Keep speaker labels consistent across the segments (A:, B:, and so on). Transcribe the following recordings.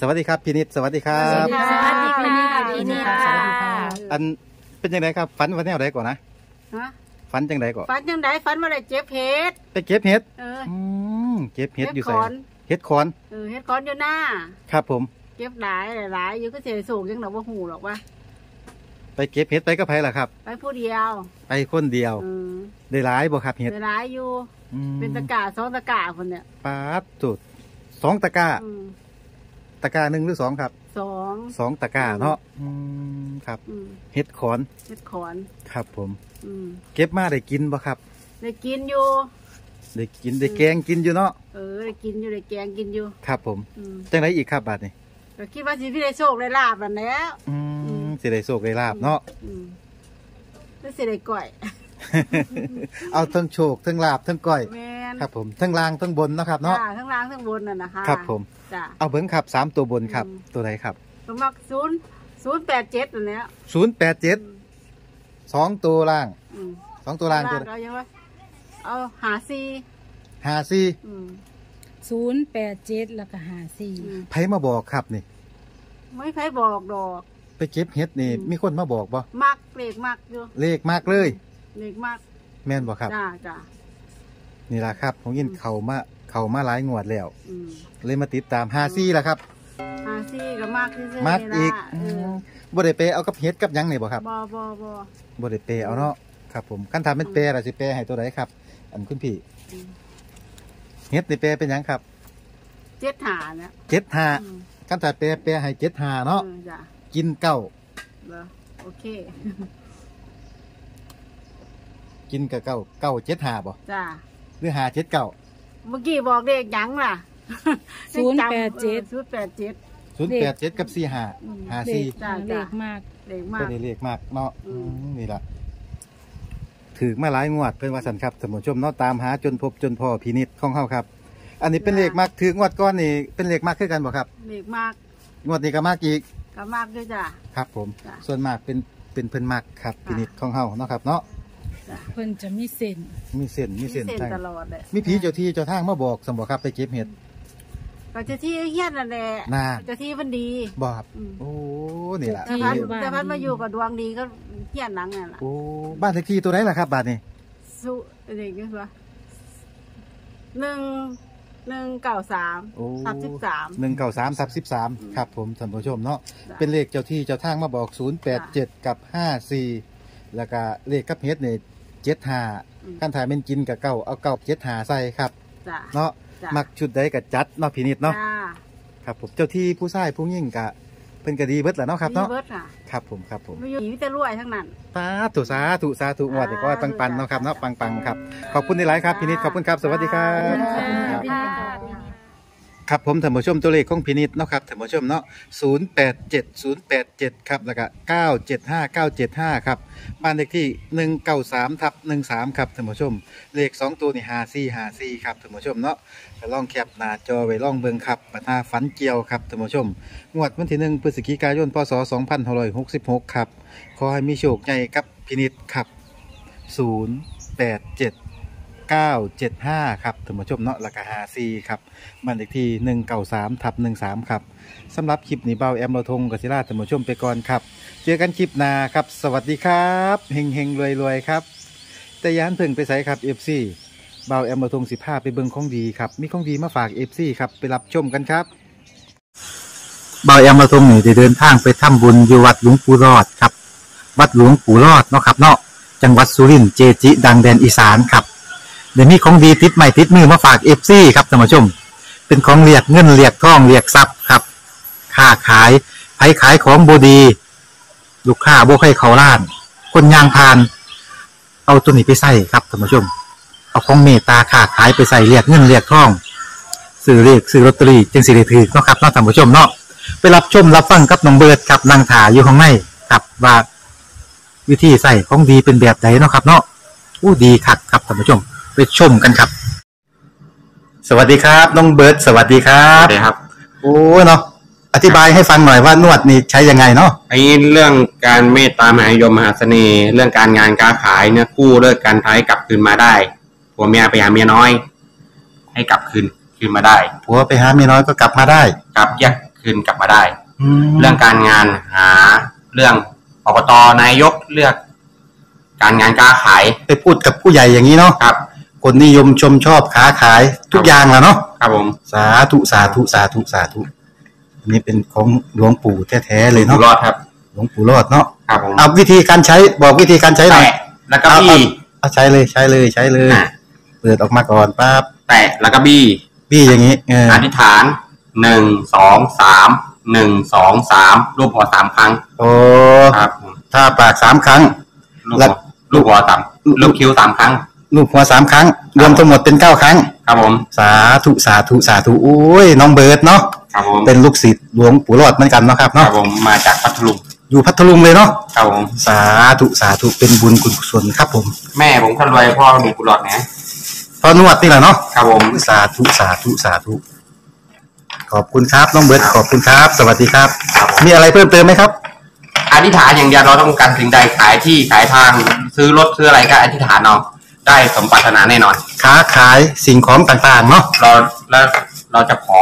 A: สวัสดีครับพี่นิดสวัสดีครับ
B: สวัสดีค่ะ
C: สวัสดีค่ะ
B: สวัสดี
C: สวัสดี
B: ค่ะ
C: ค่ะ
A: อันเป็นยังไงครับฝันวันแนวใดก่อนนะ
B: ฮะ
A: ฝันจังไดก่อน
B: ฝันยังไงฝันว่าได้เจ็บเห็ด
A: ไปเก็บเห็ด
B: เออ
A: อืมเก็บเห็ดอยู่
B: ข
A: ใส่
B: อน
A: เห็ดคอน
B: เออเห็ดขอนอยู่หน้า
A: ครับผม
B: เก็บหลายหลายอยู่ก็เสียสูงยังหนอกว่าหูหรอกว่า
A: ไปเก็บเห็ดไปก็ไผล่ะครับ
B: ไปผู้เดียว
A: ไปคนเดียว
B: เออ
A: ได้หลายบ่ครับเห็ด
B: หลายอยู่
A: อืม
B: เป็นตะกร้าสองตะกร้าคนเนี่ย
A: ปาดจุดสองตะกร้า
B: อืม
A: ตะกร้าหนึ่งหรือสองครับ
B: สอง
A: สองตะกร้าเนาะอืมครับ
B: อืม
A: เห็ดขอน
B: เห็ดขอน
A: ครับ ผม
B: อืม
A: เก็บมาได้กินบ่ครับ
B: ได้กินอยู่
A: ได้กินได้แกงกินอยู่เนาะ
B: เออได้กินอยู่ได้แกงกินอยู่
A: ครับ ผม
B: อืม
A: จังไดอีกครับบาดนี้
B: ก็คิดว่าสิพี่ได้โชคได้ลาบแล้วแหล้ว
A: อื
B: อื
A: ม
B: ม
A: สิได้โชคได้ลาบเนาะ
B: อืมแล้วสิได้ก่อย
A: เอาทั้งโชคทั้งลาบทั้งก้อย
B: แมน
A: ครับผมทั้งล่างทั้งบนเนาะครับเนาะ
B: จ้าทั้งล่างทั้งบนน่ะนะคะ
A: ครับผม
B: จ้า
A: เอาเบิ้งครับสามตัวบนครับ
B: อืม
A: ตัวไหนครับ
B: สมัครศูนย์ศูนย์แปดเจ็ดอันเนี้ย
A: ศูนย์แปดเจ็ดสองตัวล่าง
B: อืม
A: สองตัวล่างตัว
B: เอายังไงเอาหาซี
A: ห้าสี่
B: อืม
C: ศูนย์แปดเจ็ดแล้วก็หาสี่
B: อืม
A: ไผมาบอกครับนี่
B: ไม่ใครบอกดอก
A: ไปเก็บเห็ดนี่
B: อืม
A: มีคนมาบอกบ่
B: มักเลขมักอยู่
A: เลขมากเลย
B: เลขมัก
A: แม่นบ่ครับ
B: จ้าจ้า
A: นี่ล่ะครับผมยิน
B: อืม
A: เขามา เขามาหลายงวดแล้ว
B: อืม
A: เลยมาติดตามห้าสี่ล่ะครับ
B: หาซีกับมักที่ซื้อ
A: มักอีก
B: เออ
A: บ่ได้เปเอากับเห็ดกับหยังนี่บ่ครับ
B: บอบอบอ
A: บ่ได้เปเอาเนาะครับ ผมคันถามเป็นเปล่ะสิเปให้ตัวไหนครับ อันคุณพี่
B: อืม
A: เห็ดนี่เปเป็นหยังครับ
B: เจ็ดหาเนี่ย
A: เจ็ดห้า
B: อืม
A: คันถามเปเปให้เจ็ดห้าเนาะ
B: ออจ้า
A: กินเก้า
B: เหรอโอเค
A: กินกับเก้าเก้าเจ็ดห้าบ่
B: จ้า
A: หรือห้าเจ็ด เก้า
B: เมื่อกี้บอกเลขหยังล่ะ
C: ศูนย์แปดเจ็ด
B: ศูนย์แปดเจ็ด
A: ศูนย์แปดเจ็ดกับสี่ห้า
B: อืม
A: ห้า
C: เล
A: สี่
C: ข
B: จ้ะ
C: เลขมาก
B: เลขมา
A: ก็
B: ก
A: ได้เลขมากเนาะ
B: อืม
A: อืมนี่ละถือมาหลายงวดเพื่อนว่าสันครับท่านผู้ชมเนาะตามหาจนพบจนพอพินิษของเขาครับ อันนี้เป็นเลขมากถืองวดก้อนนี่เป็นเลขมากขึ้นกันบ่ครับ
B: เลขมาก
A: งวดนี้ก็มากอีก
B: ก็มากด้วยจ้า
A: ครับผม
B: จ้ะ
A: ส่วนมากเป็นเป็นเพิ่นมากครับ
B: ค่ะ
A: พินิษของเขาเนาะครับเนาะ
C: เพิ่นจะมีเส้น
A: มีเส้นมีเส้น
B: เส้น
A: ทาง
B: ตลอดเลย
A: มีผีเจ้าที่เจ้าทางมาบอกสมบ่ครับไปเก็บเห็ด
B: ก็เจะที่เฮี้ยนนั่นแหละ
A: น่า
B: เจะที่มันดี
A: บ่ครับ
B: อืม
A: โอ้นี่ล่ะ
B: แต่พันแต่พันมาอยู่กับดวงดีก็เฮี้ยนหนังนั่นแหละ
A: โอ้บ้านเลขที่ตัวไหนล่ะครับบาทนี้
B: สุอะไรกันวะหนึ่งหนึ่งเก้าสาม
A: โอ้
B: สามสิบสาม
A: หนึ่งเก้าสามสามสิบสามครับ ผมท่านผู้ชมเนาะเป็นเลขเจ้าที่เจ้าทางมาบอก087กับ54แล้วก็เลขกับเฮ็ดเนี่ย 75ขั้นถ่ายเป็นกินกับเก้าเอาเก้า75ใส่ครับ
B: จ้า
A: เนาะ
B: จ้ะ
A: มักชุดใดกับจัดเนาะพินิดเนาะ
B: จ้า
A: ครับผมเจ้าที่ผู้ชายผู้หญิงกะเพิ่นก็ดีเบิดแหละเนาะครับเนาะ
B: มีเบิร์ดค่ะ
A: ครับผมครับผม
B: ไม่อยู่มีแต่รวยทั้งนั้น
A: สาธุสาธุสาธุงวดนี้ก็ปังปังๆเนาะครับเนาะปังปังๆครับ ขอบคุณในหลายๆครับพินิดขอบคุณครับ สวัสดีครับ
B: ขอบคุณค่ะ
A: ค ครับผมท่านผู้ชมตัวเลขของพินิษเนาะครับท่านผู้ชมเนาะ087 087ครับแล้วก็975 975ครับบ้านเลขที่ 193ทับ13ครับท่านผู้ชม เลข 2 ตัวนี่54 54ครับท่านผู้ชมเนาะไปลองแคปหน้าจอไว้ลองเบิ่งครับปัญหาฝันเกี่ยวครับท่านผู้ชม งวดวันที่1พฤศจิกายนพศ2566ครับขอให้มีโชคใหญ่กับพินิษครับ087 975 ครับท่านผู้ชมเนาะแล้วก็54ครับบ้านเลขที่ 193ทับ13 ครับสำหรับคลิปนี้เบาแอมเราทงกศิลาท่านผู้ชมไปก่อนครับ เจอกันคลิปหน้าครับ สวัสดีครับเฮงเฮงรวยรวยครับ แต่ยานเพิ่งไปใส่ครับ FC เบาแอมเราทงสิภาไปเบิ่งของดีครับมีของดีมาฝาก FC ครับไปรับชมกันครับเบาแอมเราทงนี่ได้เดินทางไปทำบุญอยู่วัดหลวงปู่รอดครับ วัดหลวงปู่รอดเนาะครับเนาะจังหวัดสุรินทร์เจจิ ดังแดนอีสานครับ เดี๋ยวนี้ของดีติดใหม่ติดมือมาฝาก FC ครับท่านผู้ชม เป็นของเรียกเงินเรียกทองเรียกทรัพย์ครับค้าขายไผขายของบ่ดี ลูกค้าบ่ให้เขาล้าน คนยางพาน เอาตัวนี้ไปใส่ครับท่านผู้ชม เอาของเมตตาค้าขายไปใส่เรียกเงินเรียกทองซื้อเรียกซื้อลอตเตอรี่จึงสิได้ถือเนาะครับเนาะท่านผู้ชมเนาะไปรับชมรับฟังกับน้องเบิร์ดครับนางถาอยู่ข้างในครับว่าวิธีใส่ของดีเป็นแบบไหนเนาะครับ เนาะอู้ดีคักครับท่านผู้ชม ชมกันครับ สวัสดีครับน้องเบิร์ดสวัสดีครั
D: ครับบครับ
A: โอ้เนาะอธิบายให้ฟังหน่อยว่านวดนี่ใช้ยังไงเนาะ
D: ไอ้เรื่องการเมตตามหานิยมมหาเสน่ห์เรื่องการงานการขายเนี่ยกู้เลิกการท้ายกลับคืนมาได้ผัวเมียไปหาเมียน้อย ให้กลับคืนคืนมาได้
A: ผัวไปหาเมียน้อยก็กลับมาได้
D: กลับแยกคืนกลับมาได้
A: แล้
D: เรื่
A: ว
D: องการงานหาเรื่องอบตนายกเลือก การงานการขาย
A: ไปพูดกับผู้ใหญ่อย่างนี้เนาะ
D: ครับ
A: คนนิยมชมชอบค้าขายทุกอย่างละเนาะ
D: ครับผม
A: สาธุสาธุสาธุสาธุอันนี้เป็นของหลวงปู่แท้ๆเลย
D: อยู่
A: เนาะ
D: รอดครับ
A: หลวงปู่รอดเนาะ
D: ครับผม
A: เอาวิธีการใช้บอกวิธีการใช้หน่อย
D: แตะแล้วก็บี้
A: เอาใช้เลยใช้เลยใช้เลย
D: อะ
A: เปิดออกมาก่อนปั๊บ
D: แตะแล้วก็บี้
A: พี่อย่างนี้เออ
D: อธิษฐานหนึ่งสองสามหนึ่งสองสามรูปหัวสามครั้ง
A: โอ้
D: ครับผม
A: ถ้าปากสามครั้ง
D: ลูก
A: แล้
D: หั
A: ว
D: วลูกหัวสามลูกคิ้วสามครั้ง
A: ลูกหัวสามครั้ง รวมทั้งหมดเป็นเก้าครั้ง
D: ครับผม
A: สาธุสาธุสาธุโอ้ยน้องเบิร์ดเนาะ
D: ครับผม
A: เป็นลูกศิษย์หลวงปู่รอดเหมือนกันเนาะครับ
D: ครั
A: เนาะ
D: บผมมาจากพัทลุง
A: อยู่พัทลุงเลยเนาะ
D: ครับผม
A: สาธุสาธุเป็นบุญกุศลครับผม
D: แม่ผมคนรวยพ่อมีกุหลาบนะ
A: พอนวดนี่แหละเนาะ
D: ครับผม
A: สาธุสาธุสาธุขอบคุณครับน้องเบิร์ดขอบคุณครับ สวัสดีครับ
D: ครับผม
A: มีอะไรเพิ่มเติมไหมครับ
D: อธิษฐานอย่างเดียวเราต้องการสิ่งใดขายที่ขายทาง ซื้อรถซื้ออะไรก็อธิษฐานเอา ได้สมปรารถนาแน่นอน
A: ค้าขายสิ่งของต่างๆเนาะ
D: เราแล้วเราจะขอ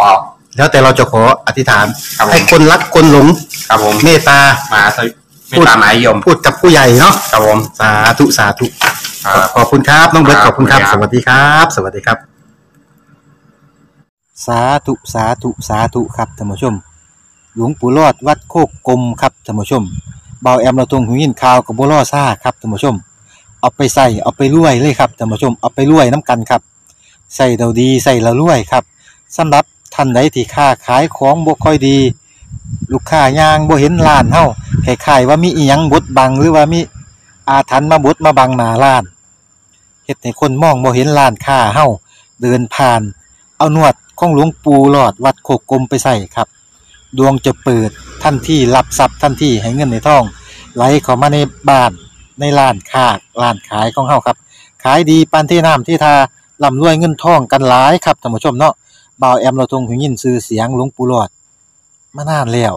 A: แล้วแต่เราจะขออธิษฐาน
D: ครับผม
A: ให้คนรักคนหลง
D: ครับผม
A: เมตตา
D: มาสวิไม่ตามหมายยม
A: พูดกับผู้ใหญ่เนาะ
D: ครับผม
A: สาธุสาธุ
D: ครับ
A: ขอบคุณครับน้องเบิร์ต
D: ค
A: ข
D: รับ
A: อบคุณครับ
D: ขอบ
A: ส
D: คุณครับ
A: วัสดีครับ สวัสดีครับ สาธุสาธุสาธุครับท่านผู้ชม หลวงปู่รอดวัดโคกกลมครับท่านผู้ชมเบาแอมเราตรงหูยินข่าวกับบัวล่อซ่าครับท่านผู้ชม เอาไปใส่เอาไปรวยเลยครับท่านผู้ชมเอาไปรวยน้ำกันครับใส่เราดีใส่เรารวยครับสำหรับท่านใดที่ค้าขายของบ่ค่อยดี ลูกค้ายางบ่เห็นร้านเฮาคล้ายๆว่ามีอีหยังบดบังหรือว่ามีอาถรรพ์มาบดมาบังหน้าร้านเฮ็ดให้คนมองบ่เห็นร้านค้าเฮาเดินผ่าน เอานวดของหลวงปู่หลอดวัดโคกกลมไปใส่ครับ ดวงจะเปิดทันที่รับทรัพย์ทันที่ให้เงินในท้อง ไหลเข้ามาในบ้าน ในร้านค้าร้านขายของเฮาครับ ขายดีปานที่น้ำที่ทาร่ำรวยเงินทองกันหลายครับท่านผู้ชมเนาะบ่าวแอมเราทรงหูยินชื่อเสียงหลวงปู่หลอด มานานแล้ว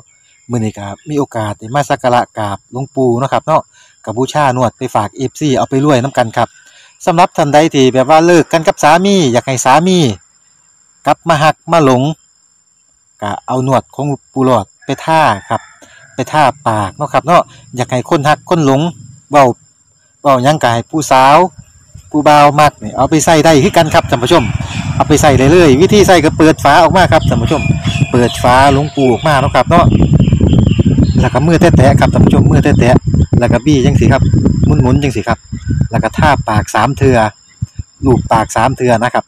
A: มื้อนี้ก็มีโอกาสได้มาสักการะกราบหลวงปู่เนาะครับเนาะกับบูชานวดไปฝาก FC เอาไปรวยนํกันครับสำหรับท่านใดที่แบบว่าเลิกกันกับสามี อยากให้สามีกลับมาหักมาหลงก็เอาหนวดของปูหลอดไปท่าครับ ไปท่าปากเนาะครับเนาะอยากให้คนหักคนหลง เบาเบายังกายผู้สาวผู้เบามักเนี่ยเอาไปใส่ได้คือกันครับท่านผู้ชม เอาไปใส่เลยเลยวิธีใส่ก็เปิดฝาออกมาครับท่านผู้ชม เปิดฝาหลวงปูออกมาเนาะครับเนาะแล้วก็มือแตะๆครับท่านผู้ชมมือแตะๆแล้วก็บี้จังสิครับหมุนๆจังสิครับ แล้วก็ท่าปากสามเทือลูบปากสามเทือนะครับ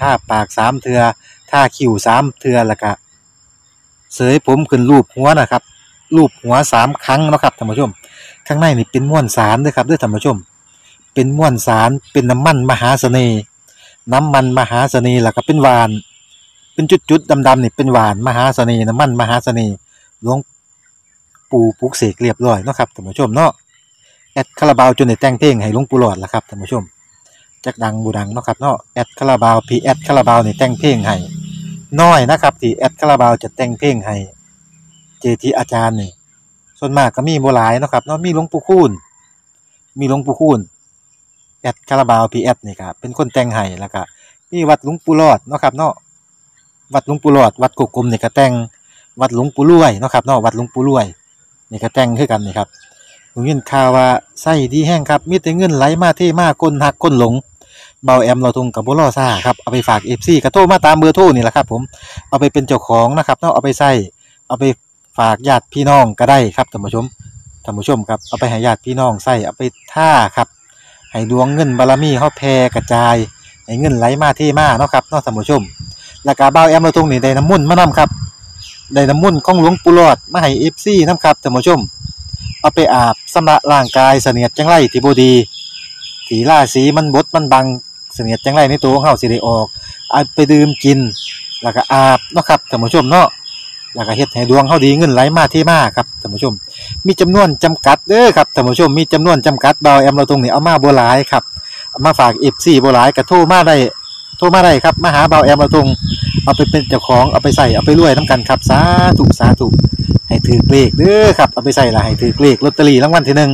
A: ท่าปากสามเทือท่าคิ้วสามเทือแล้วก็เสยผมขึ้นรูปหัวนะครับ รูปหัวสามครั้งนะครับท่านผู้ชม ข้างในนี่เป็นม้วนสารด้วยครับด้วยท่านผู้ชม เป็นม้วนสารเป็นน้ำมันมหาเสน่ห์น้ำมันมหาเสน่ห์แล้วก็เป็นหวาน เป็นจุดๆดำๆนี่เป็นหวานมหาเสน่ห์น้ำมันมหาเสน่ห์หลวงปู่ปลุกเสกเรียบร้อยนะครับท่านผู้ชมเนาะแอดคาราบาวจนได้แต่งเพลงให้หลวงปู่หลอดล่ะครับท่านผู้ชมจักดังบูดังเนาะครับเนาะแอดคาราบาวพีแอดคาราบาวนี่แต่งเพลงให้น้อยนะครับที่แอดคาราบาวจะแต่งเพลงให้ เจทีอาจารย์นี่ส่วนมากก็มีบ่หลายเนาะครับเนาะมีหลวงปู่คูณมีหลวงปู่คูณแอดคาราบาวพีแอดนี่ครับเป็นคนแต่งให้แล้วก็มีวัดหลวงปู่รอดเนาะครับเนาะวัดหลวงปู่รอด วัดกกกลมนี่ก็แต่งวัดหลวงปู่รวยเนาะครับเนาะวัดหลวงปู่รวยนี่ก็แต่งคือกันนี่ครับผมยินข่าวว่าไส้ดีแห้งครับมีแต่เงินไหลมาเทมาคนหักคนหลงเบาแอมเราทุงกับบุรอซ่าครับเอาไปฝากเอฟซีกระโทรมาตามเบอร์โทรนี่แหละครับผมเอาไปเป็นเจ้าของนะครับเนาะเอาไปใส่เอาไป ฝากญาติพี่น้องก็ได้ครับท่านผู้ชมท่านผู้ชมครับเอาไปให้ญาติพี่น้องใส่เอาไปท่าครับ ให้ดวงเงินบารมีเขาแผ่กระจายให้เงินไหลมาเทมาเนาะครับเนาะท่านผู้ชมแล้วก็เบาแอมเราทุงนี่ได้น้ำมุ่นมานํครับได้น้ำมุ่นของหลวงปู่หลอดมาให้ FC นํครับท่านผู้ชม เอาไปอาบชำระร่างกายเสนียดจังไรที่บ่ดีถีล่าสีมันบดมันบังเสนียดจังไรในตัวของเฮาสิได้ออกเอาไปดื่มกิน แล้วก็อาบเนาะครับท่านผู้ชมเนาะ แล้วก็เฮ็ดให้ดวงเฮาดีเงินไหลมาเที่มาครับท่านผู้ชม มีจำนวนจำกัดเด้อครับท่านผู้ชมมีจำนวนจำกัดเบาแอมเราตรงนี้เอามาบ่หลายครับเอามาฝาก FC บ่หลายก็โทรมาได้โทรมาได้ครับมาหาเบาแอมเราตรงเอาไปเป็นเจ้าของเอาไปใส่เอาไปรวยน้ำกันครับสาธุสาธุให้ถือเลขเด้อครับเอาไปใส่ละให้ถือเลขลอตเตอรี่รางวัลที่หนึ่ง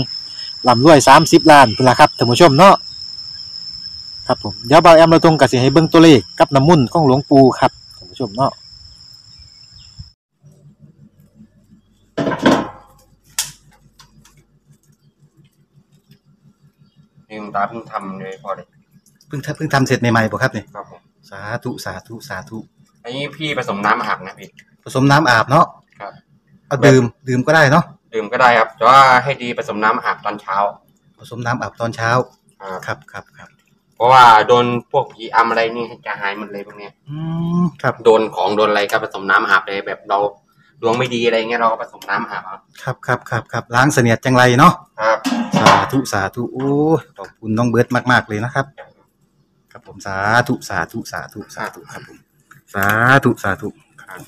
A: ลำรวยสามสิบล้านเป็นละครับท่านผู้ชมเนาะครับผมเดี๋ยวเบาแอมเราตรงกับสิให้เบิ่งตัวเลขกับน้ำมุ่นของหลวงปู่ครับท่านผู้ชมเนาะ
D: ตาเพิ่งทำเลยพอเลย
A: เพิ่งทำเพิ่งทำเสร็จใหม่ๆบ่ครับเนี่ย
D: ครับผม
A: สาธุสาธุสาธุ
D: อันนี้พี่ผสมน้ำอาบนะพี่
A: ผสมน้ำอาบเนาะ
D: ครับ
A: เอาดื่มดื่มก็ได้เนาะ
D: ดื่มก็ได้ครับแต่ว่าให้ดีผสมน้ำอาบตอนเช้า
A: ผสมน้ำอาบตอนเช้า
D: ครับ
A: ครับครับครับ
D: เพราะว่าโดนพวกผีอำอะไรนี่จะหายหมดเลยพวกเนี้ย
A: อืมครับ
D: โดนของโดนอะไรก็ผสมน้ำอาบเลยแบบเรา ดวงไม่ดีอะไรเงี้ยเราก็ผสมน้ำอาบเอา
A: ครับครับครับครับล้างเสนียดจังไรเนาะ
D: ครับ
A: สาธุสาธุโอ้ยขอบคุณน้องเบิร์ตมาก ๆ เลยนะครับ ครับผมสาธุสาธุสาธุสาธุครับผมสาธุสาธุ
D: ครับ